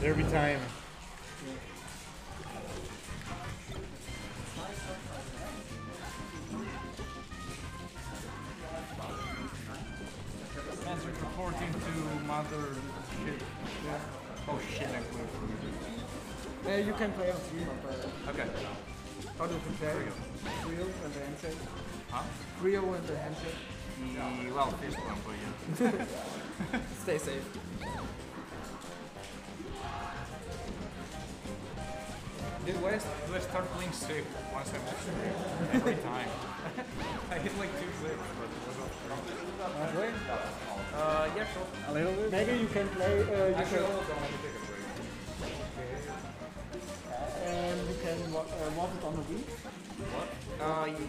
Derby time. Answer reporting to mother shit. Oh shit, I quit. Uh, you can play on stream, but Okay. how do you compare it? Trio and the handshake? Huh? Trio and the handshake? The, well, fist one for you. Stay safe. Dude, why, is, do I start playing sick once I'm actually every time? I hit like two six, but it was not Halfway? Uh, yeah, sure. A little bit. Maybe you can play, uh, you Actually, can, hold on, let me take a break. Okay. and you can wa- uh, walk it on the Wii. What? Uh, you,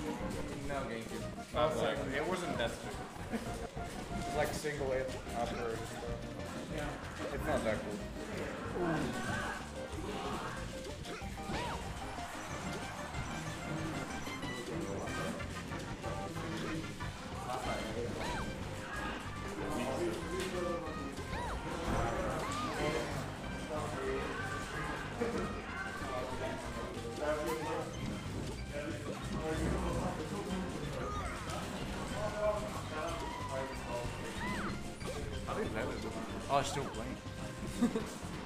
no, GameCube. Not like, it wasn't that strict. It's like single hit after. Yeah. It's not that cool. I Oh, it's still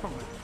playing. Alright.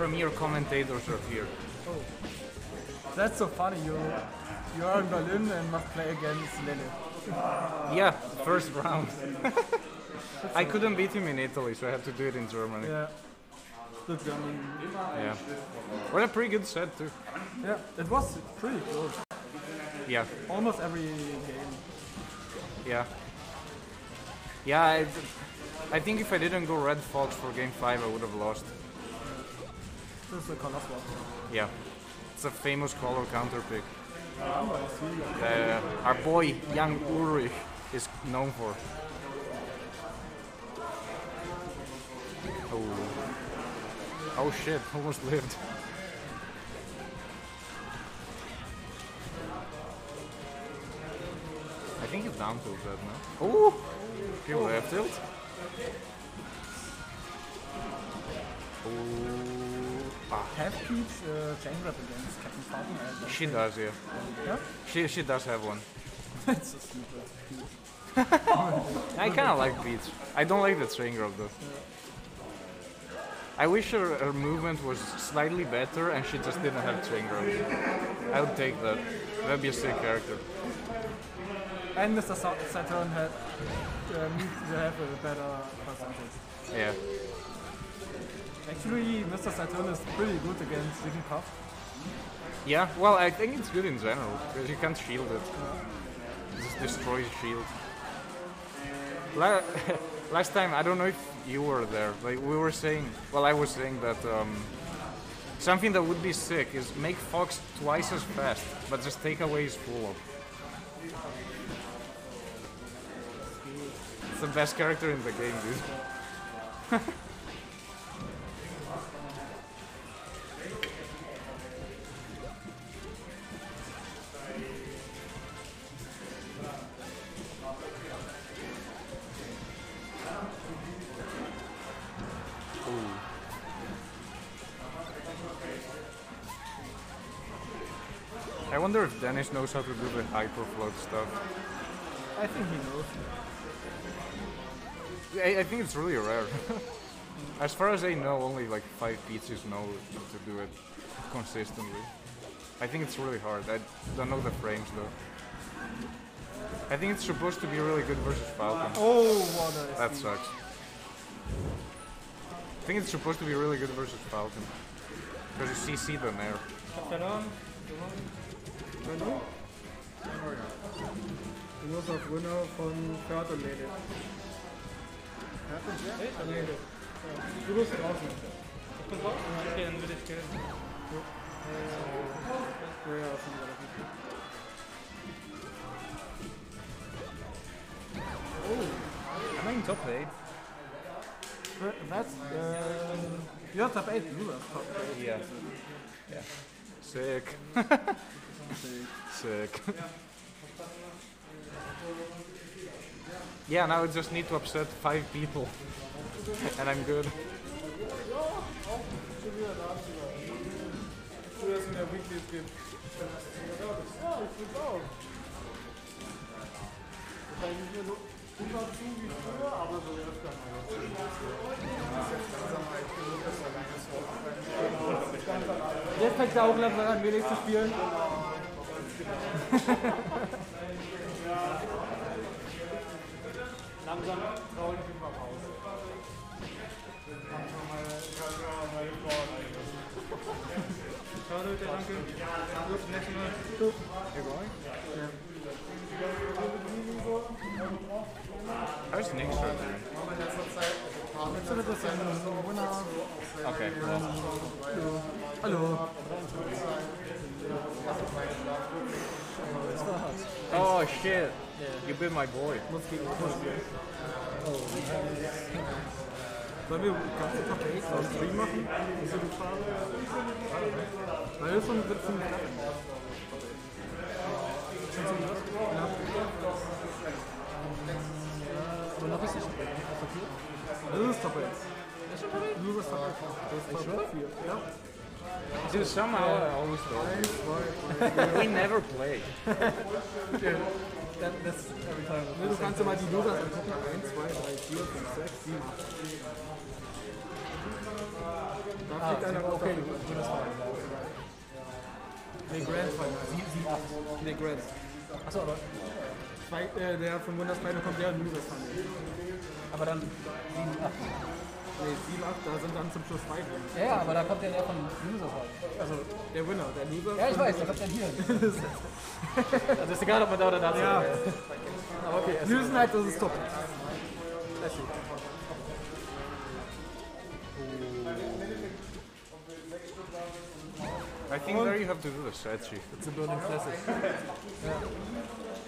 Premier commentators are here. Oh. That's so funny. You you are in Berlin and must play against Lele. Yeah, first round. I couldn't beat him in Italy, so I had to do it in Germany. Yeah. Good German. Yeah. What a pretty good set too. Yeah, it was pretty close. Yeah. Almost every game. Yeah. Yeah, I, I think if I didn't go Red Fox for game 5, I would have lost. This is a color swap. Yeah. It's a famous color counter pick. Oh. Uh, our boy, yung Ullrich, is known for. Oh. Oh shit, almost lived. I think he's down tilt that now. Oh! He left tilt. Oh. Ah, Have Peach uh, chain grab against Captain Falcon? She does, yeah. Yeah? She, she does have one. That's so stupid. I kind of like Peach. I don't like the train grab though. I wish her, her movement was slightly better and she just didn't have train grab. I would take that. That'd be a sick character. And Mr. Saturn had uh, needs to have a better percentage. Yeah. Actually, Mr. Saturn is pretty good against Jigglypuff. Yeah, well, I think it's good in general because you can't shield it. It just destroys shield. La- Last time, I don't know if you were there, like we were saying, well, I was saying that um, something that would be sick is make Fox twice as fast, but just take away his floor. It's the best character in the game, dude. wonder if Dennis knows how to do the hyper float stuff. I think he knows. I, I think it's really rare. as far as I know, only like five pizzas know to do it consistently. I think it's really hard. I don't know the frames though. I think it's supposed to be really good versus Falcon. Oh, what a That sucks. I think it's supposed to be really good versus Falcon. Because you CC the Nair. Verloren. Verloren? Du wirst auf Winner von Pferd und Lede. Pferd und? Lede. Du bist draußen. Ich bin draußen? Okay, dann würde ich gehen. Ja, ja, relativ gut. I'm in top 8. That's, um, you're top 8, you are top 8. Yeah. Yeah. Sick. Sick. yeah, now I just need to upset five people. and I'm good. Jetzt fängt der auch langsam an, wenigstens zu spielen. Langsam rauen wir mal raus. Ciao Leute, danke. Gut, nächstes Mal. Du. How's Nick's right there? Okay. Hallo. Oh shit. You've been my boy. Sollen wir ganze Paket auf Stream machen? Weil das schon wird ziemlich geil. Ja. Aber noch ist es. Das ist Top 8. Das ist Top 8? Nur das Top 8. Das ist Top 4. Ja. Dude, somehow I always drei. we never play. That, that's every time. Ne, du kannst dir mal die Losers angucken. 1, 2, 3, 4, 5, 6, 7, 8. Da fliegt einer raus. Okay, das war. Nee, Grand Final. 7, 8. Nee, Grand. Achso, aber. Zwei, äh, der von Wonders Final kommt der Losers Final. Aber dann 7, 8. Nee, 7, 8, da sind dann zum Schluss zwei drin. Ja, ja, aber da kommt der der von Losers halt. Also, der Winner, der Loser. Ja, ich weiß, der kommt dann hier. also ist egal, ob man da oder da Ja. Aber okay, wissen halt, das ist top. I think there you have to do the set sheet. It's a building Classic.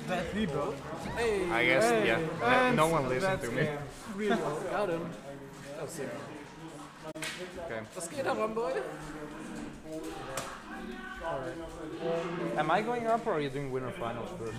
Badly, bro. Hey, I guess, hey, yeah. and No one listened to me. game. Really well. Got him. Oh, sick. Okay. Was geht da, Rumboy? Am I going up or are you doing winner finals first?